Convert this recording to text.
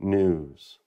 news.